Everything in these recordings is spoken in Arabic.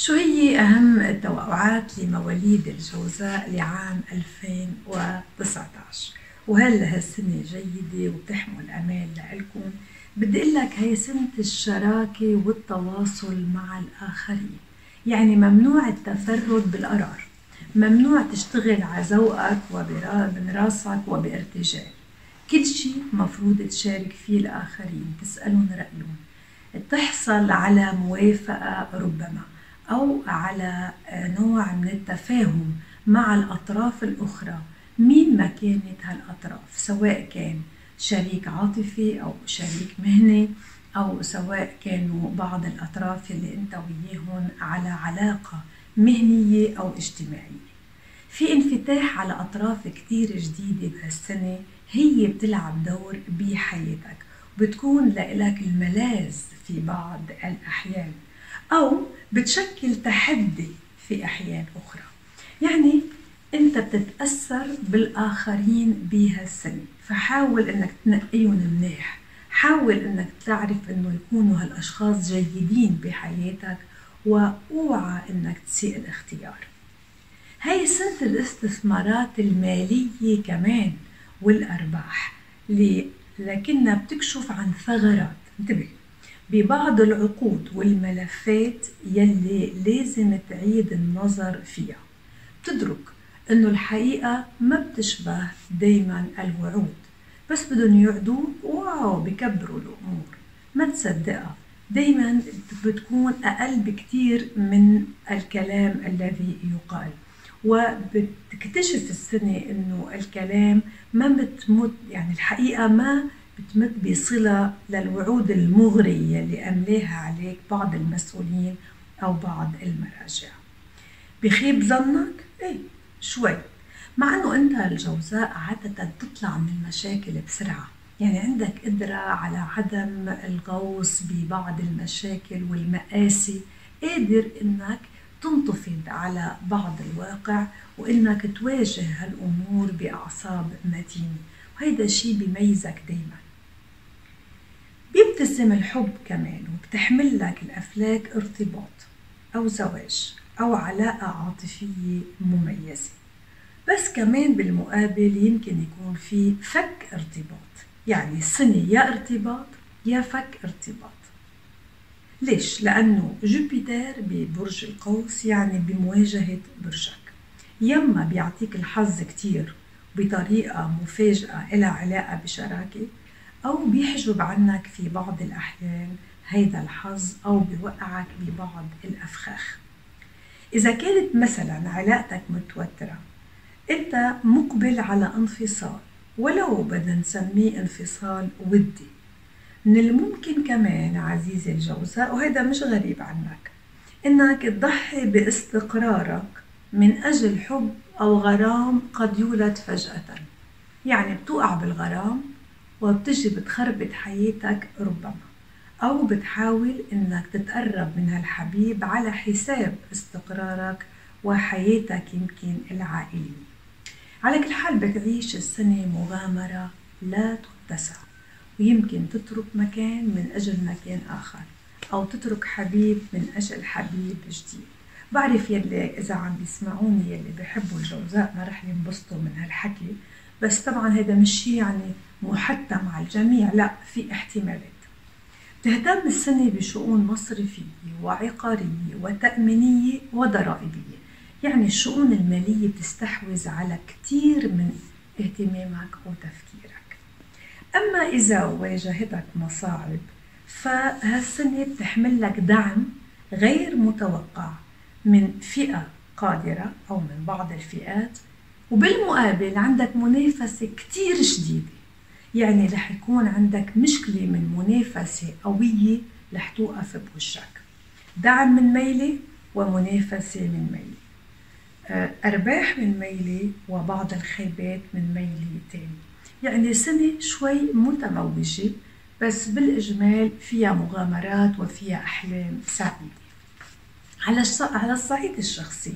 شو هي أهم التوقعات لمواليد الجوزاء لعام 2019 وهل هالسنة جيدة وبتحمل أمال لإلكم؟ بدي أقول لك هي سنة الشراكة والتواصل مع الآخرين. يعني ممنوع التفرد بالقرار. ممنوع تشتغل على ذوقك ومن راسك وبارتجال. كل شيء مفروض تشارك فيه الآخرين تسألهم رأيهم. تحصل على موافقة ربما. أو على نوع من التفاهم مع الأطراف الأخرى. مين ما كانت هالأطراف؟ سواء كان شريك عاطفي أو شريك مهني أو سواء كانوا بعض الأطراف اللي أنت وياهم على علاقة مهنية أو اجتماعية. في انفتاح على أطراف كتير جديدة بهالسنة هي بتلعب دور بحياتك بتكون لك الملاذ في بعض الأحيان. أو بتشكل تحدي في أحيان أخرى. يعني أنت بتتأثر بالآخرين بهالسنة فحاول أنك تنقيهم منيح. حاول أنك تعرف أنه يكونوا هالأشخاص جيدين بحياتك وأوعى أنك تسيء الاختيار. هاي سنة الاستثمارات المالية كمان والأرباح لكنها بتكشف عن ثغرات. انتبه. ببعض العقود والملفات يلي لازم تعيد النظر فيها. بتدرك إنه الحقيقة ما بتشبه دايما الوعود بس بدهم يوعدوك واو بكبروا الأمور. ما تصدقها دايما بتكون أقل بكتير من الكلام الذي يقال. وبتكتشف السنة إنه الكلام ما بتمت يعني الحقيقة ما بتمت بصلة للوعود المغرية اللي أملاها عليك بعض المسؤولين أو بعض المراجع. بخيب ظنك؟ إيه شوي. مع إنه أنت الجوزاء عادة تطلع من المشاكل بسرعة. يعني عندك قدرة على عدم الغوص ببعض المشاكل والمآسي. قادر إنك تنتفض على بعض الواقع وإنك تواجه هالأمور بأعصاب متينه وهيدا الشيء بيميزك دايما. بيبتسم الحب كمان وبتحمل لك الأفلاك ارتباط أو زواج أو علاقة عاطفية مميزة. بس كمان بالمقابل يمكن يكون في فك ارتباط يعني سنه يا ارتباط يا فك ارتباط. ليش؟ لأنه جوبيتر ببرج القوس يعني بمواجهة برجك. يما بيعطيك الحظ كتير بطريقة مفاجئة إلها علاقة بشراكة أو بيحجب عنك في بعض الأحيان هيدا الحظ أو بيوقعك ببعض الأفخاخ. إذا كانت مثلا علاقتك متوترة أنت مقبل على انفصال ولو بدنا نسميه انفصال ودي. من الممكن كمان عزيزي الجوزاء وهذا مش غريب عنك إنك تضحي باستقرارك من أجل حب أو غرام قد يولد فجأة. يعني بتوقع بالغرام وبتجي بتخربط حياتك ربما أو بتحاول إنك تتقرب من هالحبيب على حساب استقرارك وحياتك يمكن العائلية. على كل حال بتعيش السنة مغامرة لا تتسع ويمكن تترك مكان من أجل مكان آخر أو تترك حبيب من أجل حبيب جديد. بعرف يلي إذا عم بيسمعوني يلي بحبوا الجوزاء ما رح ينبسطوا من هالحكي بس طبعا هذا مش شيء يعني محتم على الجميع لا في احتمالات. تهتم السنة بشؤون مصرفية وعقارية وتأمينية وضرائبية يعني الشؤون المالية بتستحوذ على كتير من اهتمامك وتفكيرك أما إذا واجهتك مصاعب فهالسنة بتحمل لك دعم غير متوقع من فئة قادرة أو من بعض الفئات وبالمقابل عندك منافسة كتير شديدة يعني رح يكون عندك مشكلة من منافسة قوية رح توقف بوشك دعم من ميلة ومنافسة من ميلة. آه، أرباح من ميلة وبعض الخيبات من ميلة تاني يعني سنة شوي متموجة بس بالإجمال فيها مغامرات وفيها أحلام سعيدة. على الصعيد الشخصي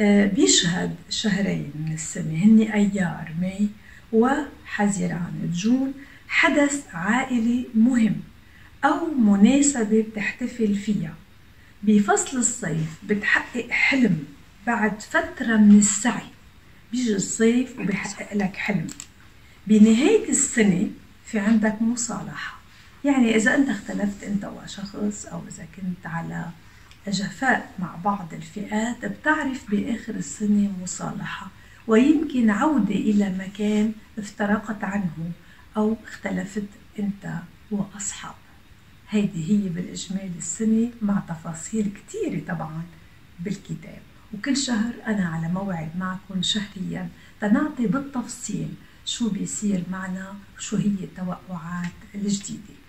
بيشهد شهرين من السنة هن أيار ماي وحزيران جون حدث عائلي مهم أو مناسبة بتحتفل فيها. بفصل الصيف بتحقق حلم بعد فترة من السعي. بيجي الصيف وبيحقق لك حلم. بنهاية السنة في عندك مصالحة. يعني إذا أنت اختلفت أنت وشخص أو إذا كنت على جفاء مع بعض الفئات بتعرف بآخر السنة مصالحة ويمكن عودة إلى مكان افترقت عنه أو اختلفت أنت وأصحاب. هيدي هي بالإجمال السنة مع تفاصيل كتيرة طبعا بالكتاب. وكل شهر أنا على موعد معكم شهريا تنعطي بالتفصيل شو بيصير معنا وشو هي التوقعات الجديدة.